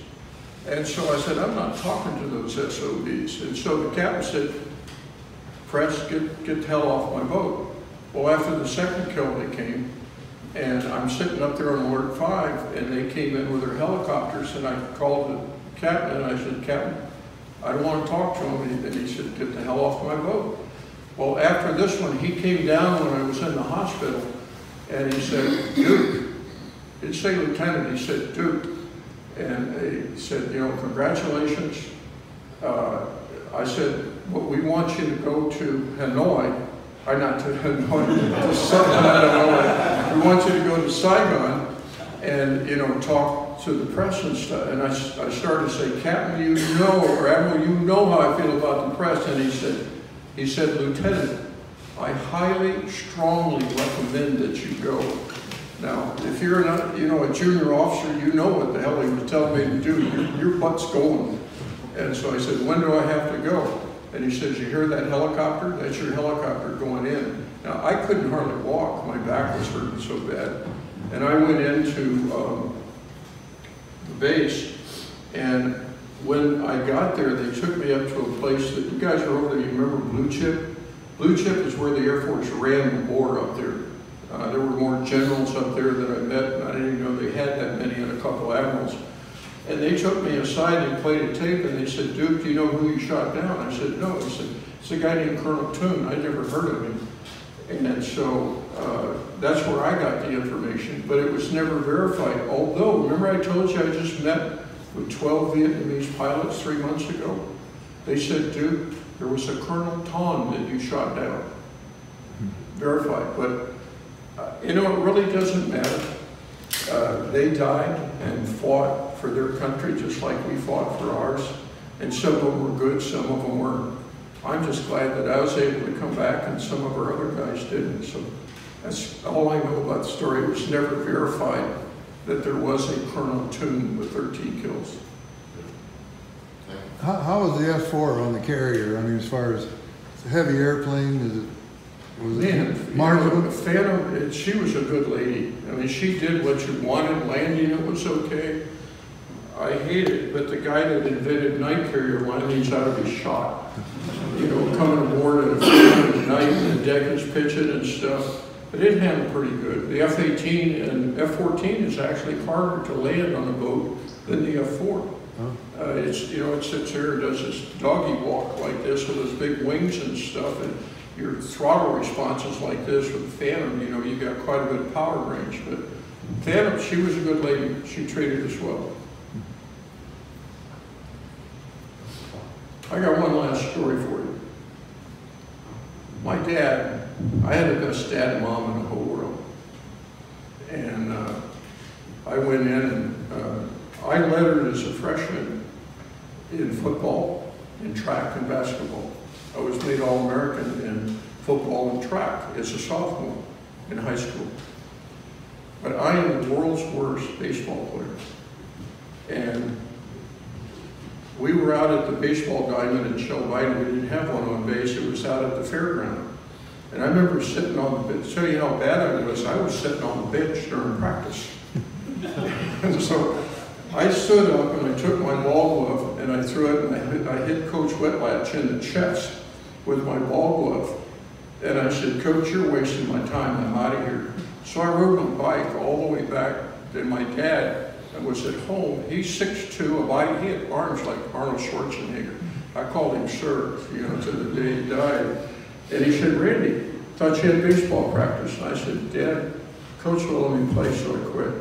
And so I said, I'm not talking to those SOBs. And so the captain said, press, get, get the hell off my boat. Well, after the second kill, they came, and I'm sitting up there on alert five, and they came in with their helicopters, and I called the captain, and I said, Captain, I don't want to talk to him, and he said, get the hell off my boat. Well, after this one, he came down when I was in the hospital, and he said, Duke, he didn't say lieutenant, he said Duke, and he said, you know, congratulations. Uh, I said, well, we want you to go to Hanoi, or not to to Southern Hanoi. We want you to go to Saigon and, you know, talk to the press and stuff. And I started to say, Captain, you know, or Admiral, you know how I feel about the press. And he said, he said, Lieutenant, I highly, strongly recommend that you go. Now, if you're not, you know, a junior officer, you know what the hell he was telling me to do. Your, your butt's going. And so I said, when do I have to go? And he says, you hear that helicopter? That's your helicopter going in. Now, I couldn't hardly walk. My back was hurting so bad. And I went into um, the base, and when I got there, they took me up to a place that, you guys are over there, you remember Blue Chip? Blue Chip is where the Air Force ran the war up there. Uh, there were more generals up there that I met, and I didn't even know they had that many, and a couple admirals. And they took me aside and played a tape, and they said, Duke, do you know who you shot down? I said, no. He said, it's a guy named Colonel Toon. I'd never heard of him. And so uh, that's where I got the information, but it was never verified. Although, remember I told you I just met with 12 Vietnamese pilots three months ago? They said, Duke, there was a Colonel Ton that you shot down. Verified, but uh, you know, it really doesn't matter. Uh, they died and fought for their country just like we fought for ours. And some of them were good, some of them weren't. I'm just glad that I was able to come back and some of our other guys didn't. So that's all I know about the story. It was never verified that there was a Colonel Toon with 13 kills. How, how was the F4 on the carrier? I mean, as far as it's a heavy airplane, is it, Man, it you know, Phantom, it- she was a good lady. I mean, she did what you wanted, landing it was okay. I hate it, but the guy that invented night carrier landings ought to be shot. You know, coming aboard at a night and the deck is pitching and stuff. But it handled pretty good. The F-18 and F-14 is actually harder to land on a boat than the F-4. Huh? Uh, it's, you know, it sits there and does this doggy walk like this with those big wings and stuff, and your throttle response is like this with Phantom, you know, you got quite a bit of power range, but Phantom, she was a good lady, she treated us well. I got one last story for you. My dad, I had the best dad and mom in the whole world. And uh, I went in and uh, I lettered as a freshman in football, in track and basketball. I was made All-American in football and track as a sophomore in high school. But I am the world's worst baseball player. And we were out at the baseball diamond in Shelby, we didn't have one on base, it was out at the fairground. And I remember sitting on the bench, tell you how bad I was, I was sitting on the bench during practice. And so I stood up and I took my ball glove and I threw it and I hit, I hit Coach Wetlatch in the chest with my ball glove. And I said, Coach, you're wasting my time, I'm out of here. So I rode my bike all the way back, to my dad and was at home. He's 6'2", a body, he had arms like Arnold Schwarzenegger. I called him sir, you know, to the day he died. And he said, Randy, thought you had baseball practice. And I said, Dad, coach will let me play, so I quit.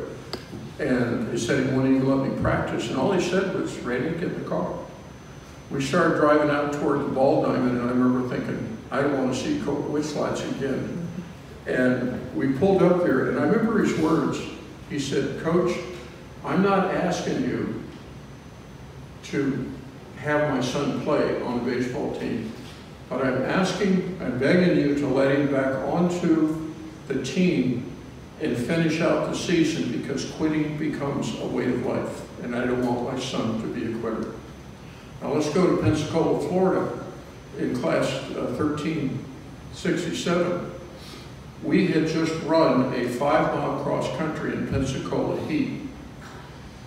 And he said he wanted to let me practice, and all he said was, Randy, get in the car. We started driving out toward the ball diamond, and I remember thinking, I don't want to see Coach Whitslats again. And we pulled up there, and I remember his words. He said, Coach, I'm not asking you to have my son play on the baseball team, but I'm asking, I'm begging you to let him back onto the team and finish out the season because quitting becomes a way of life. And I don't want my son to be a quitter. Now let's go to Pensacola, Florida, in class uh, 1367. We had just run a five mile cross country in Pensacola heat.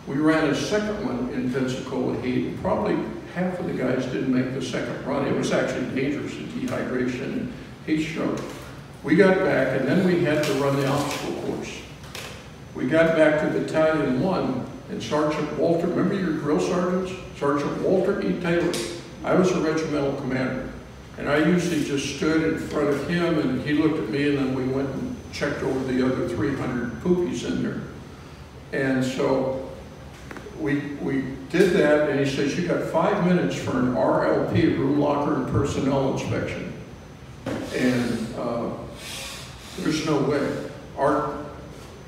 We ran a second one in Pensacola heat. and Probably half of the guys didn't make the second run. It was actually dangerous, dehydration and heat stroke. We got back and then we had to run the obstacle course. We got back to Battalion One and Sergeant Walter, remember your drill sergeants? Sergeant Walter E. Taylor. I was a regimental commander. And I usually just stood in front of him and he looked at me and then we went and checked over the other 300 poopies in there. And so we, we did that and he says, you got five minutes for an RLP, room locker and personnel inspection. And uh, there's no way. Our,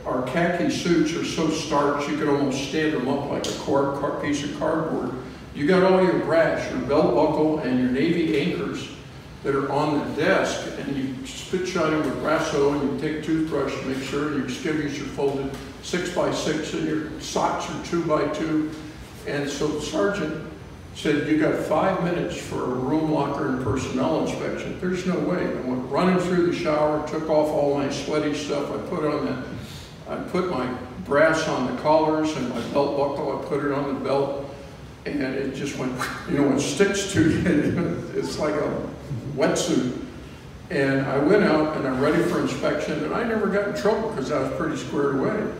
our khaki suits are so starched you could almost stand them up like a car, car, piece of cardboard. You got all your brass, your belt buckle, and your navy anchors that are on the desk, and you spit shot them with Brasso, and you take toothbrush to make sure your skivvies are folded six by six, and your socks are two by two. And so the sergeant said, you got five minutes for a room locker and personnel inspection. There's no way. I went running through the shower, took off all my sweaty stuff, I put on that, I put my brass on the collars and my belt buckle, I put it on the belt, and it just went, you know, it sticks to you, it's like a wetsuit. And I went out and I'm ready for inspection, and I never got in trouble because I was pretty squared away.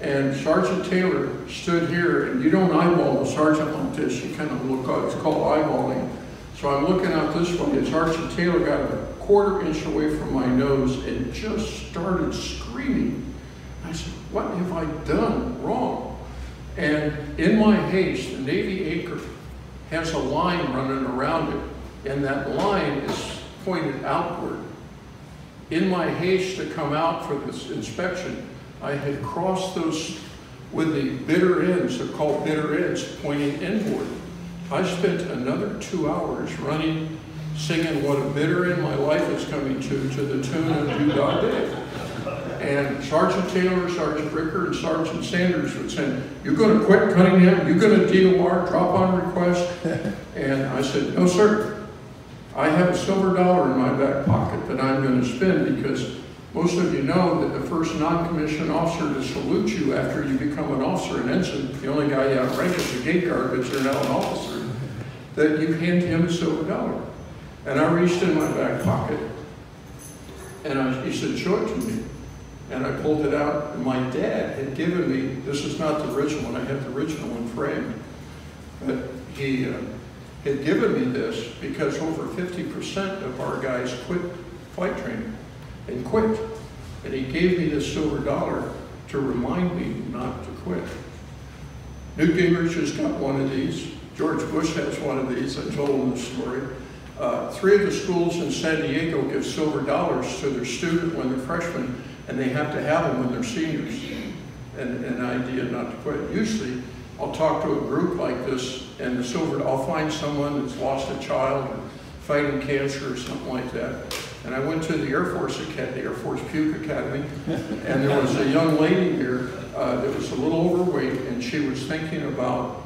And Sergeant Taylor stood here, and you don't eyeball a sergeant like this, you kind of look up, it's called eyeballing. So I'm looking out this way, and Sergeant Taylor got a quarter inch away from my nose and just started screaming. I said, what have I done wrong? And in my haste, the Navy anchor has a line running around it, and that line is pointed outward. In my haste to come out for this inspection, I had crossed those with the bitter ends, they're called bitter ends, pointing inward. I spent another two hours running, singing what a bitter end my life is coming to, to the tune of You God Dave. And Sergeant Taylor, Sergeant Ricker, and Sergeant Sanders would say, you're gonna quit Cunningham, you're gonna DOR, drop on request? And I said, no, sir. I have a silver dollar in my back pocket that I'm gonna spend because most of you know that the first non-commissioned officer to salute you after you become an officer, an ensign, the only guy you outrank is a gate guard, but you're now an officer, that you hand him a silver dollar. And I reached in my back pocket, and I, he said, show it to me. And I pulled it out, and my dad had given me, this is not the original one, I have the original one framed, but he uh, had given me this because over 50% of our guys quit flight training and quit. And he gave me this silver dollar to remind me not to quit. Newt Gingrich has got one of these. George Bush has one of these. I told him the story. Uh, three of the schools in San Diego give silver dollars to their student when they're freshmen, and they have to have them when they're seniors. And an idea not to quit. Usually, I'll talk to a group like this, and the silver, I'll find someone that's lost a child or fighting cancer or something like that. And I went to the Air Force Academy, the Air Force Puke Academy, and there was a young lady here uh, that was a little overweight, and she was thinking about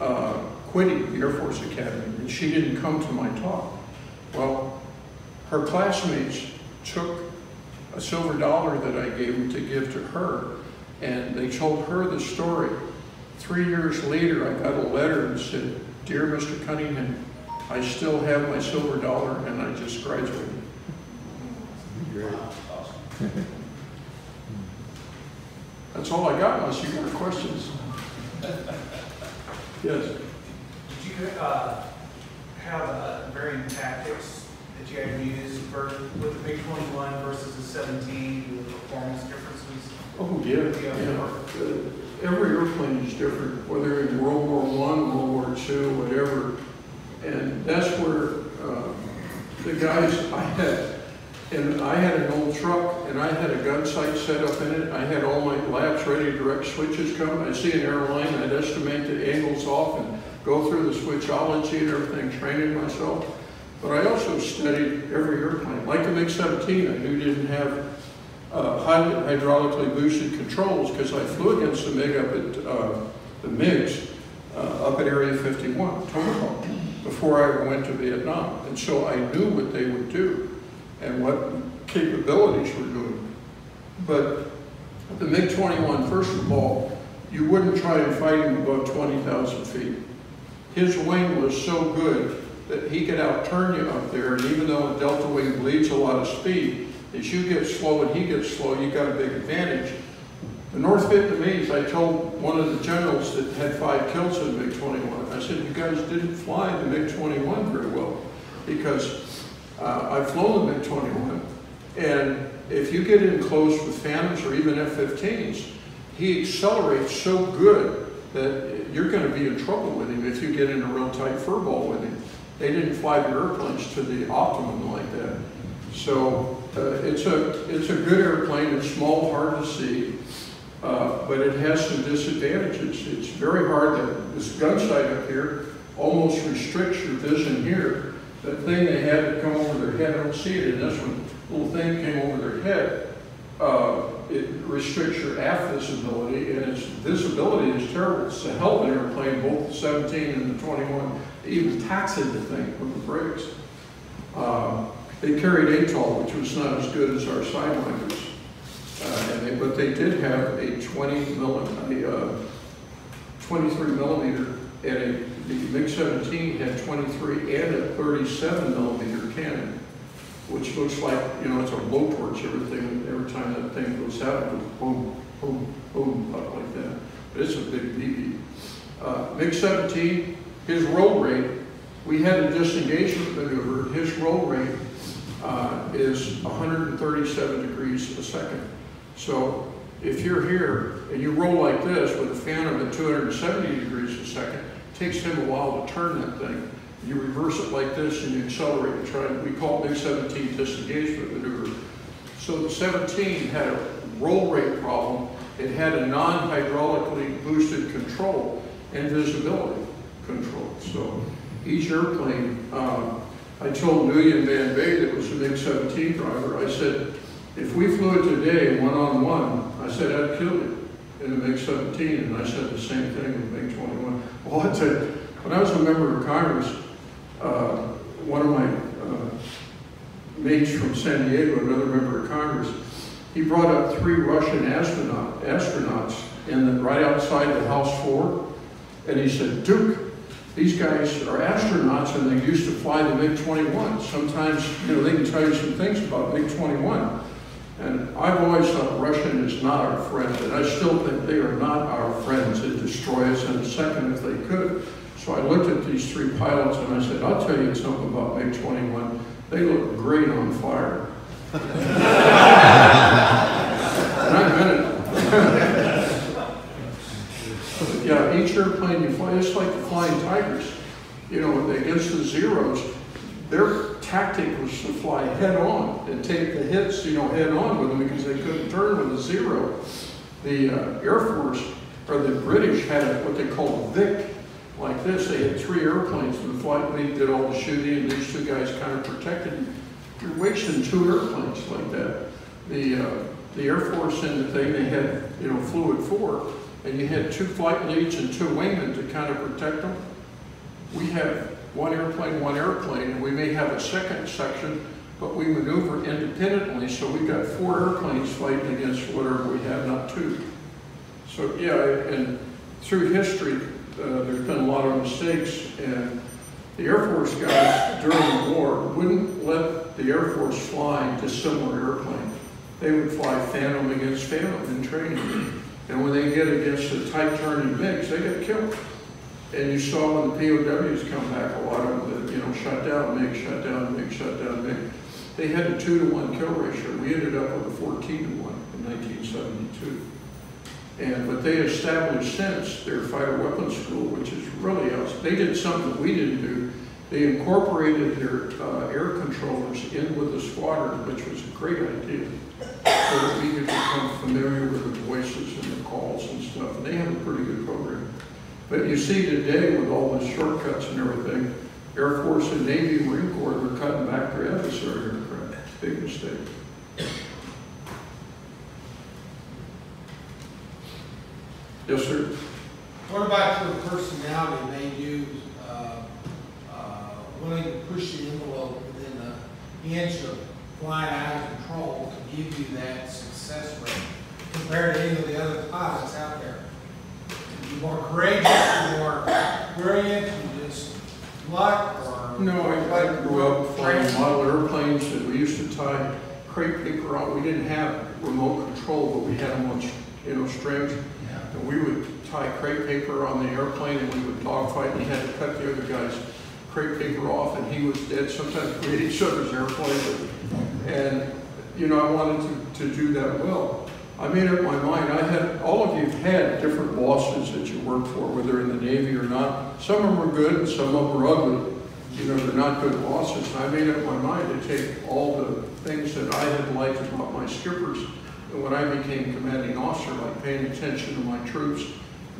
uh, quitting the Air Force Academy, and she didn't come to my talk. Well, her classmates took a silver dollar that I gave them to give to her, and they told her the story. Three years later, I got a letter and said, Dear Mr. Cunningham, I still have my silver dollar and I just graduated. Great. That's all I got unless you got questions. Yes. Did you uh, have uh, varying tactics that you had to use for, with the MiG-21 versus the 17, with performance differences? Oh, yeah, yeah. Uh, Every airplane is different, whether in World War One, World War Two, whatever. And that's where, uh, the guys, I had, and I had an old truck, and I had a gun sight set up in it. I had all my labs ready, direct switches come. I see an airline, I'd estimate the angles off and go through the switchology and everything, training myself. But I also studied every airplane, like the MiG-17, I knew didn't have uh, hydraulically boosted controls because I flew against the MiG up at, uh, the MiGs uh, up at Area 51, Tonopah, before I went to Vietnam. And so I knew what they would do and what capabilities were doing. But the MiG-21, first of all, you wouldn't try and fight him above 20,000 feet. His wing was so good that he could outturn you up there, and even though a delta wing bleeds a lot of speed, as you get slow and he gets slow, you got a big advantage. The North Vietnamese, I told one of the generals that had five kills in the MiG-21, I said, you guys didn't fly the MiG-21 very well, because uh, I've flown the MiG-21, and if you get in close with Phantoms or even F-15s, he accelerates so good that you're going to be in trouble with him if you get in a real tight furball with him. They didn't fly the airplanes to the optimum like that. So uh, it's a it's a good airplane. It's small, hard to see, uh, but it has some disadvantages. It's very hard. That, this gun sight up here almost restricts your vision here. That thing they had to come over their head. I don't see it in this one. Little thing came over their head. Uh, it restricts your aft visibility, and its visibility is terrible. It's a hell of an airplane, both the 17 and the 21. They even taxied the thing with the brakes. Uh, they carried Atoll, which was not as good as our Sidewinders. Uh, they, but they did have a 20 millimeter, uh, 23 millimeter, and a, the MiG-17 had 23 and a 37 millimeter cannon, which looks like, you know, it's a blowtorch, everything, every time that thing goes out, it goes boom, boom, boom, up like that. But it's a big BB. Uh, MiG-17, his roll rate, we had a disengagement maneuver, his roll rate uh, is 137 degrees a second. So if you're here and you roll like this with a phantom at 270 degrees a second, it takes him a while to turn that thing. You reverse it like this and you accelerate and try, we call it MiG-17 disengagement maneuver. So the 17 had a roll rate problem. It had a non-hydraulically boosted control and visibility control. So each airplane, uh, I told Nguyen Van Bay that was a MiG-17 driver, I said, if we flew it today one-on-one, I said, I'd kill you in a MiG-17, and I said the same thing with MiG-21. Well, I said, when I was a member of Congress, one of my uh, mates from San Diego, another member of Congress, he brought up three Russian astronaut, astronauts in the, right outside the House floor, and he said, Duke, these guys are astronauts and they used to fly the MiG-21. Sometimes, you know, they can tell you some things about MiG-21. And I've always thought Russian is not our friend, and I still think they are not our friends. They'd destroy us in a second if they could. So I looked at these three pilots and I said, I'll tell you something about MiG-21. They look great on fire. and I meant it. Yeah, each airplane you fly, it's like the Flying Tigers. You know, against the Zeros, their tactic was to fly head on and take the hits, you know, head on with them because they couldn't turn with a Zero. The uh, Air Force, or the British had what they called Vic, like this. They had three airplanes, and the flight lead did all the shooting, and these two guys kind of protected you. You're wasting two airplanes like that. The, uh, the Air Force and the thing, they had, you know, flew at four, and you had two flight leads and two wingmen to kind of protect them. We have one airplane, one airplane, and we may have a second section, but we maneuver independently, so we've got four airplanes fighting against whatever we have, not two. So, yeah, and through history, uh, there's been a lot of mistakes, and the Air Force guys during the war wouldn't let the Air Force fly dissimilar airplanes. They would fly Phantom against Phantom in training. And when they get against the tight turning MiGs, they get killed. And you saw when the POWs come back, a lot of them, you know, shut down MiG, shut down MiG, shut down MiG. They had a two to one kill ratio. We ended up with a 14 to one in 1972. And, but they established since their fighter weapons school, which is really else. They did something we didn't do. They incorporated their uh, air controllers in with the squadron, which was a great idea, so that we could become familiar with the voices and the calls and stuff. And they have a pretty good program. But you see today with all the shortcuts and everything, Air Force and Navy Marine Corps, they're cutting back their adversary aircraft. Big mistake. Yes, sir. What about your personality made you, uh, uh, willing to push the envelope within an inch of flying out of control to give you that success rate compared to any of the other pilots out there? You more courageous, you more brilliant, you just luck or? No, I, I grew up flying model airplanes and we used to tie crepe paper on. We didn't have remote control, but we had them on, you know, strings. And we would tie crepe paper on the airplane and we would dogfight and he had to cut the other guy's crepe paper off and he was dead. Sometimes we hit each other's airplane. And, you know, I wanted to, to do that well. I made up my mind. I had, all of you had different bosses that you worked for, whether in the Navy or not. Some of them were good and some of them were ugly. You know, they're not good bosses. And I made up my mind to take all the things that I had liked about my skippers when I became commanding officer, like paying attention to my troops,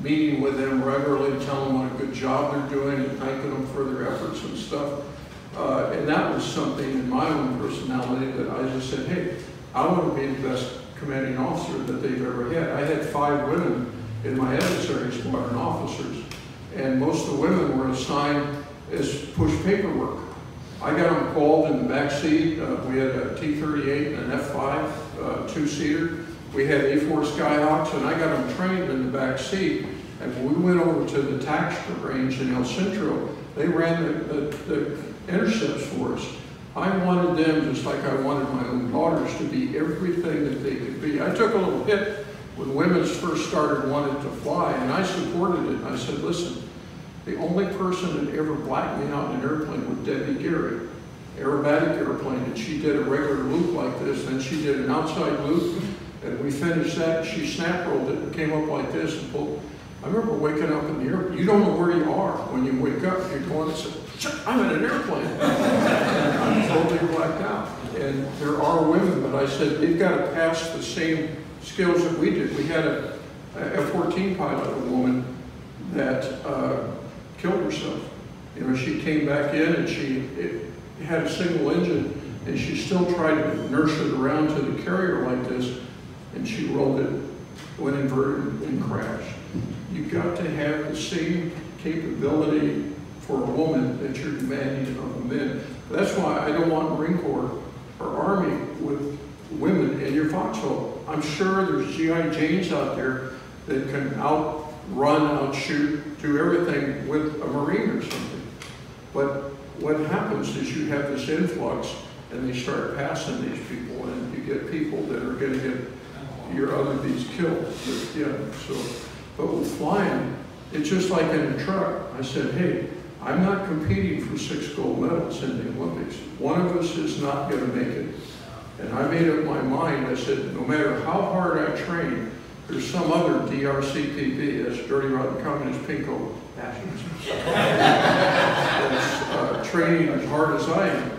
meeting with them regularly, telling them what a good job they're doing and thanking them for their efforts and stuff. Uh, and that was something in my own personality that I just said, hey, I want to be the best commanding officer that they've ever had. I had five women in my adversary squadron officers, and most of the women were assigned as push paperwork. I got them called in the back seat. Uh, we had a T-38 and an F-5 uh, two-seater. We had A-4 Skyhawks, and I got them trained in the back seat. And when we went over to the tax range in El Centro, they ran the, the, the intercepts for us. I wanted them, just like I wanted my own daughters, to be everything that they could be. I took a little hit when women first started wanting to fly, and I supported it. I said, listen, the only person that ever blacked me out in an airplane was Debbie Gary, aerobatic airplane, and she did a regular loop like this, then she did an outside loop, and we finished that, she snap rolled it and came up like this and pulled. I remember waking up in the airplane, you don't know where you are when you wake up, you're going and say, I'm in an airplane. And I'm totally blacked out. And there are women, but I said, they've got to pass the same skills that we did. We had a a F-14 pilot, a woman, that uh, killed herself. You know, she came back in and she it, had a single engine and she still tried to nurse it around to the carrier like this and she rolled it, went inverted and crashed. You've got to have the same capability for a woman that you're demanding of a man. That's why I don't want Marine Corps or Army with women in your foxhole. I'm sure there's GI Janes out there that can outrun, outshoot, do everything with a Marine or something. But what happens is you have this influx and they start passing these people and you get people that are gonna get your other bees killed. But, yeah, so, but with flying, it's just like in a truck. I said, hey, I'm not competing for six gold medals in the Olympics. One of us is not gonna make it. And I made up my mind, I said, no matter how hard I train, there's some other DRCPB, that's Dirty Rotten Communist Pinko Nationals, training as hard as I am.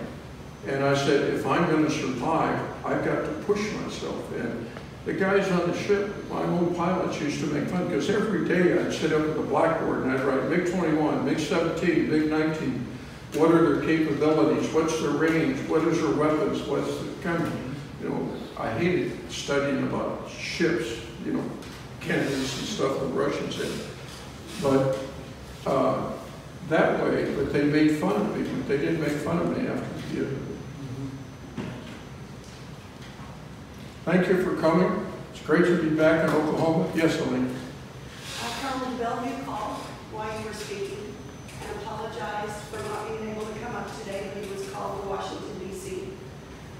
And I said, if I'm gonna survive, I've got to push myself. And the guys on the ship, my own pilots used to make fun, because every day I'd sit up at the blackboard and I'd write MiG-21, MiG-17, MiG-19. What are their capabilities? What's their range? What is their weapons? What's the kind of, you know, I hated studying about ships, you know, cannons and stuff the Russians had. But uh, that way, but they made fun of me, but they didn't make fun of me after the year. Thank you for coming. It's great to be back in Oklahoma. Yes, Elaine? Uh, Carmen Bellevue called while you were speaking and apologized for not being able to come up today, he was called to Washington DC.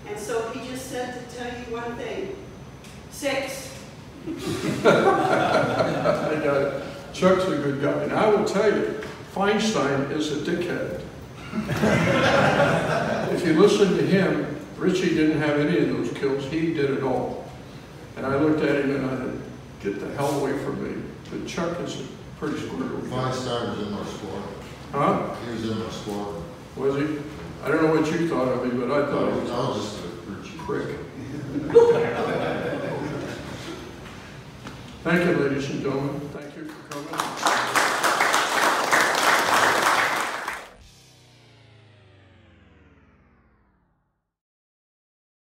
And so he just said to tell you one thing, six. I got it. Chuck's a good guy, and I will tell you, Feinstein is a dickhead. if you listen to him, Ritchie didn't have any of those kills. He did it all. And I looked at him and I said, get the hell away from me. But Chuck is a pretty square. Feinstein was in my squad. Huh? He was in my squad. Was he? I don't know what you thought of me, but I thought he was I was just a prick. Thank you, ladies and gentlemen.